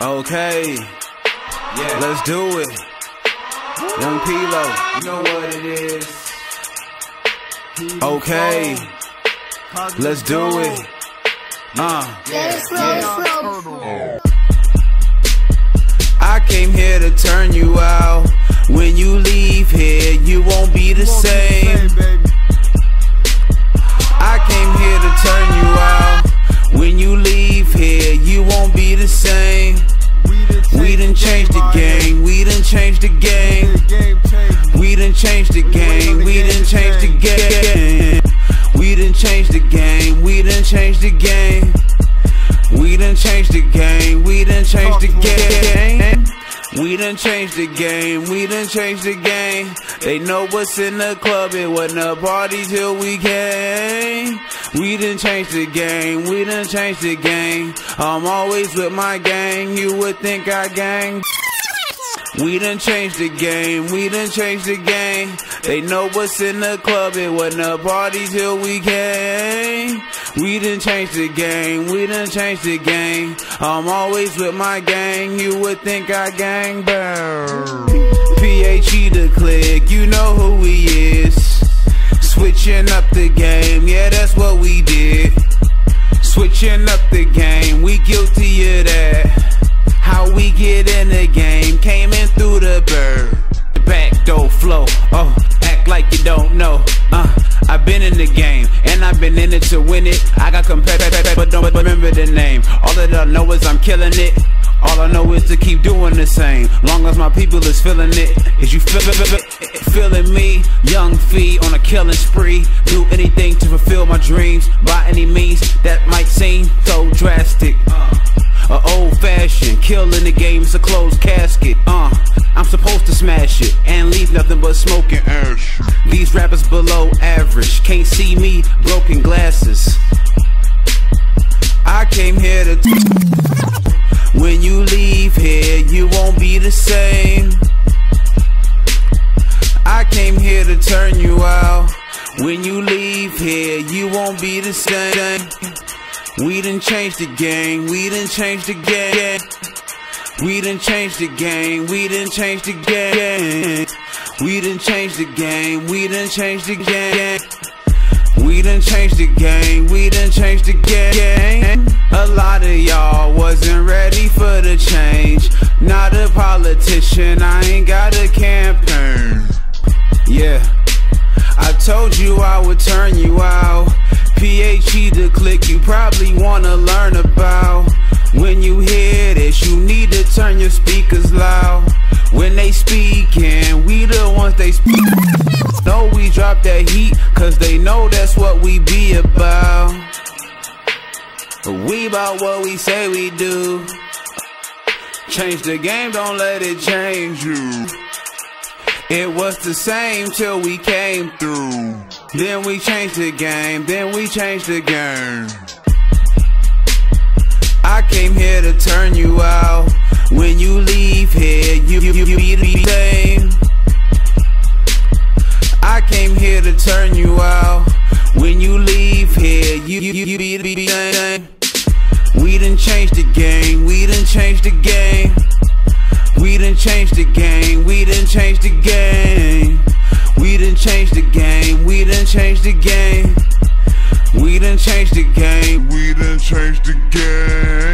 Okay, Yeah. let's do it. Young Pilo, You know what it is. okay, let's do it. Uh, Yeah. yeah. I came here to turn you out. When you leave here, you won't be the same. I came here to turn you out. When you leave here, you won't be the same change the game. We didn't change the game. We didn't change the game. We didn't change the game. We didn't change the game. We didn't change the game. We didn't change the game. We didn't change the game. We done changed the game. We done changed the game. They know what's in the club. It wasn't a party till we came. We done changed the game. We done changed the game. I'm always with my gang. You would think I gang. We done changed the game, we done changed the game. They know what's in the club, it wasn't a party till we came. We done changed the game, we done changed the game. I'm always with my gang, you would think I gang bang. PHE the click, you know who he is. Switching up the game, yeah, that's what we did. Switching up the game, we guilty of that. Been in it to win it. I got competitive, but don't remember the name. All that I know is I'm killing it. All I know is to keep doing the same. Long as my people is feeling it. Is you feel, feel, feel- feeling me? Young fee on a killing spree. Do anything to fulfill my dreams by any means that might seem so drastic. A old fashioned, killing the game, it's a closed casket. Uh, I'm supposed to smash it and leave nothing but smoking ash. These rappers below average, can't see me, broken glasses. I came here to. when you leave here, you won't be the same. I came here to turn you out. When you leave here, you won't be the same. We didn't change the game, we didn't change the game. We done changed the game, we done changed the game. We done changed the game, we done changed the game. We done changed the game, we done changed the game. A lot of y'all wasn't ready for the change. Not a politician, I ain't got a campaign. Yeah. I told you I would turn you out. PHE the click you probably wanna learn about. When you hear this, you need turn your speakers loud. When they speaking, we the ones they speak. Know we drop that heat, cause they know that's what we be about. We about what we say we do. Change the game, don't let it change you. It was the same till we came through. Then we changed the game, then we changed the game. I came here to turn you out. When you leave here, you, you, you be the same. I came here to turn you out. When you leave here, you, you, you be the same. We done changed the game, we done changed the game. We done changed the game, we done changed the game. We done changed the game, we done changed the game. We done changed the game, we done changed the game.